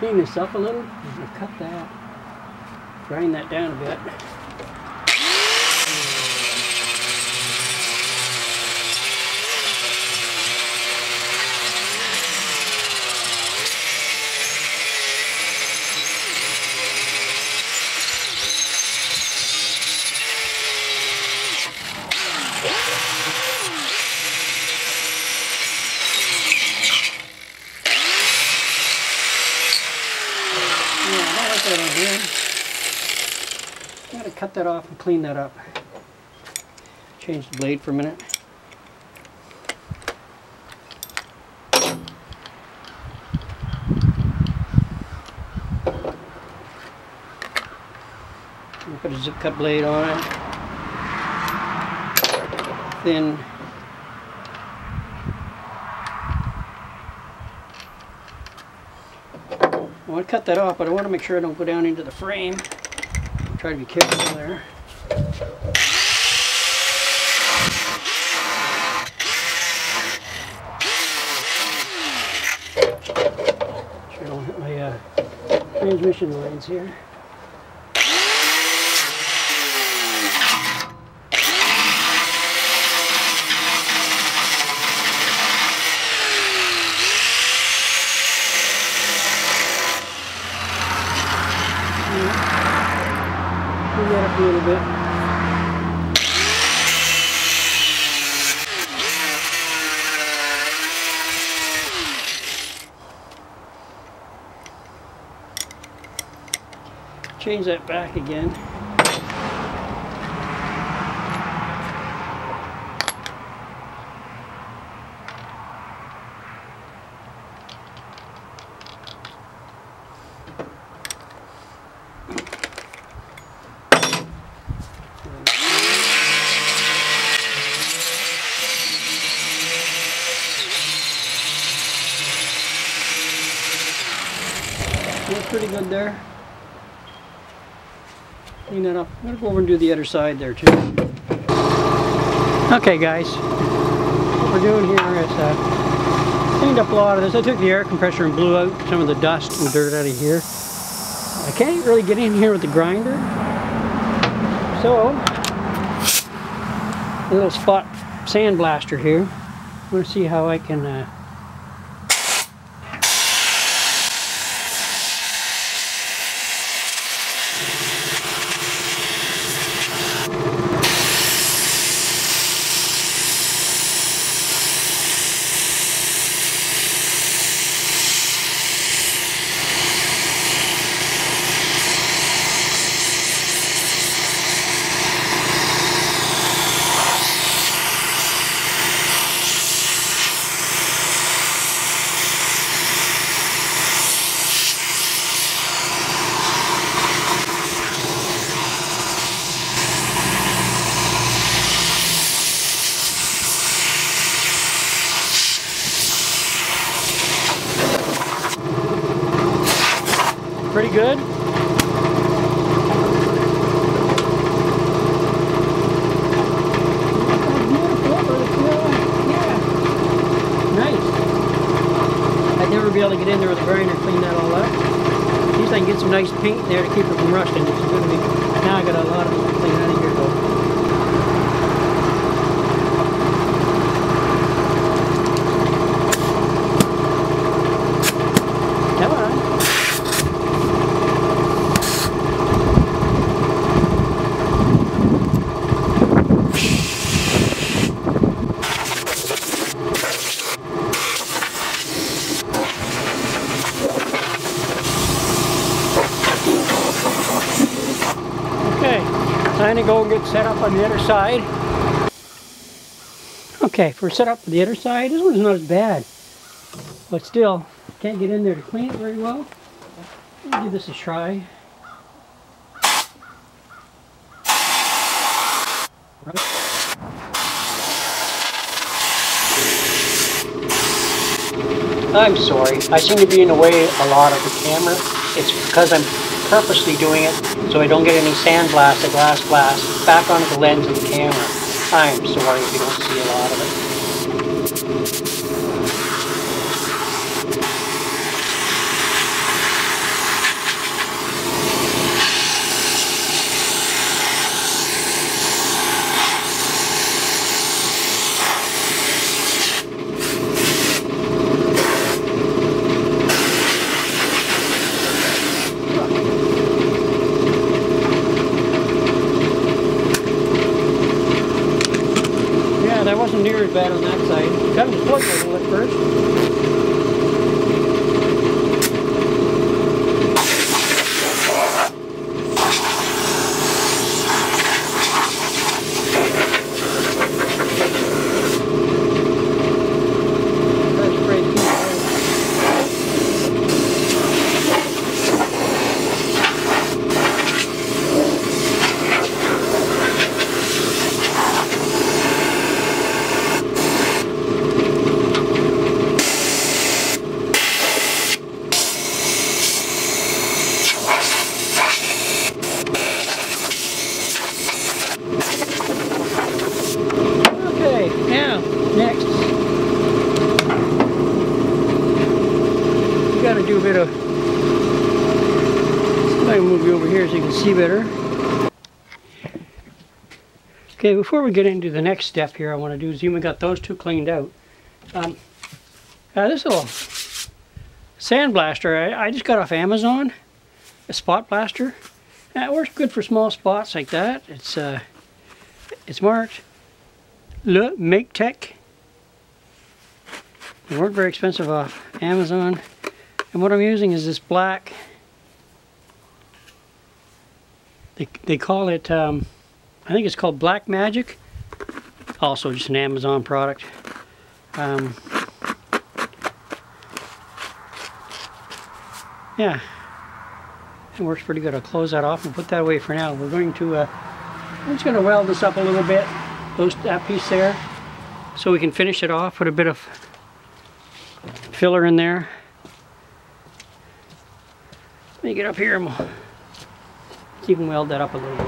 clean this up a little. Cut that, grind that down a bit. Cut that off and clean that up. Change the blade for a minute. Put a zip cut blade on it. Thin. I want to cut that off, but I want to make sure I don't go down into the frame. Try to be careful there. Sure don't hit my uh, transmission lines here. a little bit. Change that back again. pretty good there. Clean that up. I'm going to go over and do the other side there too. Okay guys, what we're doing here is uh, cleaned up a lot of this. I took the air compressor and blew out some of the dust and dirt out of here. I can't really get in here with the grinder. So, a little spot sandblaster here. I'm going to see how I can uh, pretty good. Be able to get in there with a grinder clean that all up. At least I can get some nice paint there to keep it from rusting. It's going to be, now I got a lot of it to clean out of here though. Time set up on the other side. Okay, for set up on the other side, this one's not as bad. But still, can't get in there to clean it very well. Give this a try. I'm sorry, I seem to be in the way a lot of the camera. It's because I'm purposely doing it so I don't get any sandblast or glass blast back onto the lens of the camera. I'm sorry if you don't see a lot of it. near as bad on that side. Foot a little at first. That's pretty cool. Okay, now, next. Gotta do a bit of, I can move you over here so you can see better. Okay, before we get into the next step here, I want to do is even got those two cleaned out. Um, uh, this little sand blaster, I, I just got off Amazon, a spot blaster. Uh, it works good for small spots like that. It's uh, it's marked Le Make Tech. They weren't very expensive off Amazon. And what I'm using is this black. They, they call it, um, I think it's called Black Magic. Also just an Amazon product. Um, yeah, it works pretty good. I'll close that off and put that away for now. We're going to, uh, I'm just going to weld this up a little bit, those, that piece there, so we can finish it off. Put a bit of filler in there. Let me get up here and we'll see if we can weld that up a little bit.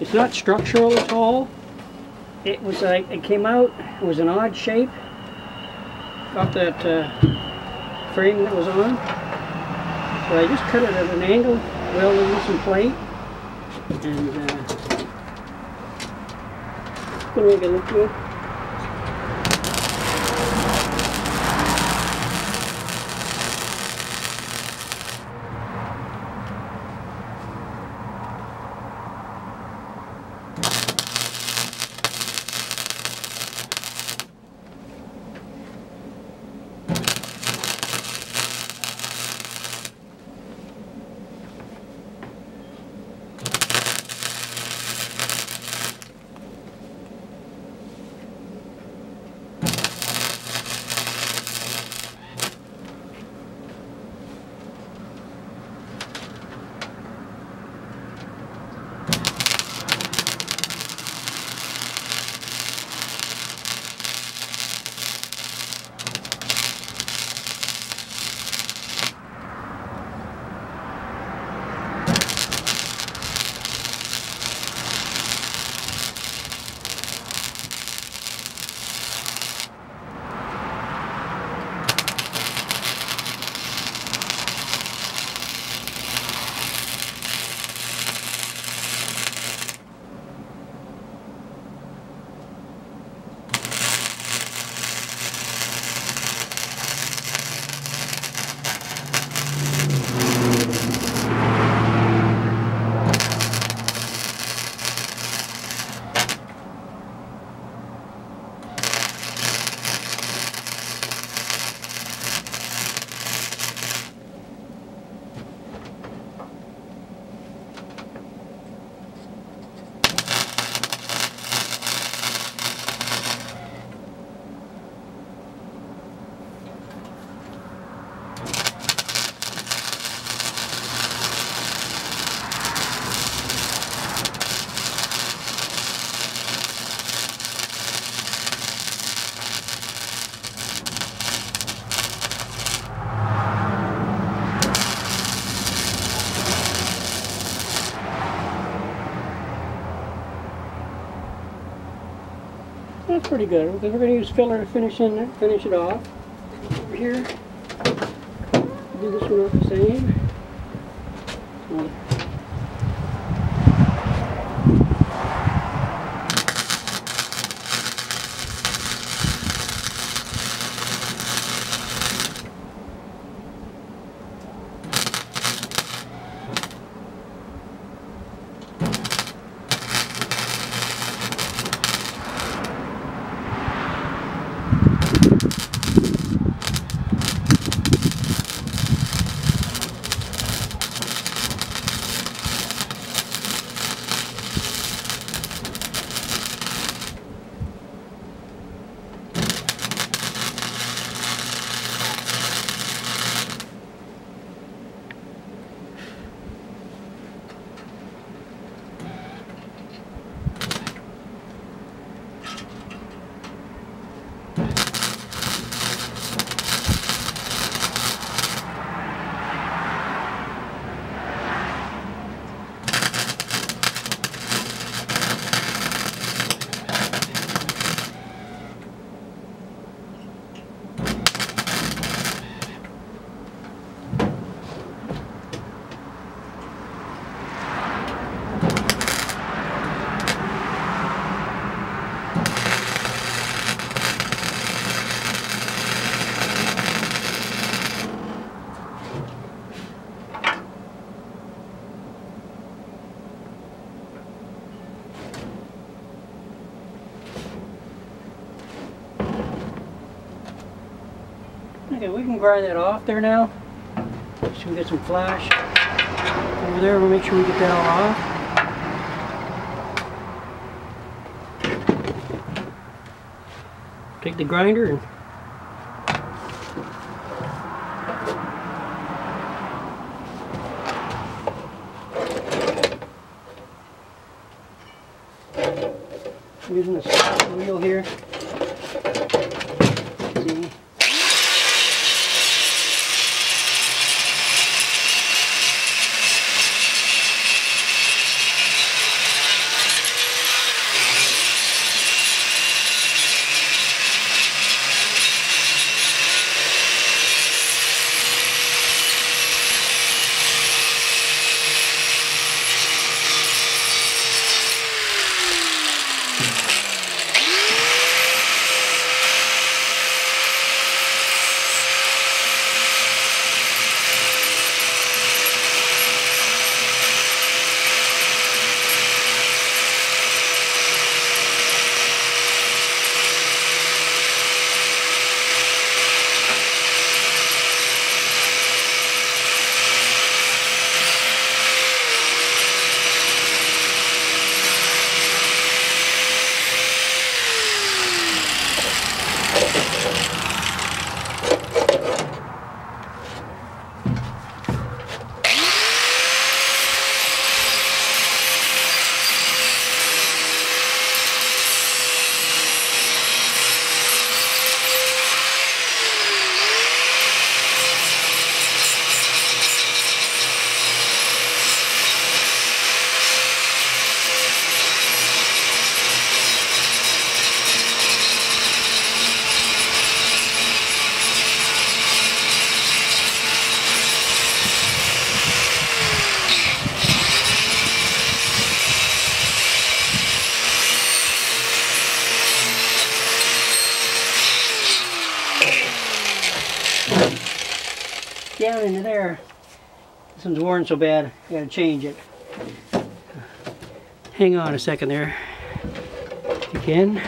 It's not structural at all. It was like, it came out, it was an odd shape Got that uh, frame that was on. So I just cut it at an angle, welded in some plate, and uh, gonna make it look pretty good because we're going to use filler to finish in finish it off. Over here, do this one off the same. Well, Okay, we can grind that off there now. So we get some flash over there. We'll make sure we get that all off. Take the grinder and using this wheel here. Down into there. This one's worn so bad, I gotta change it. Hang on a second there. Can.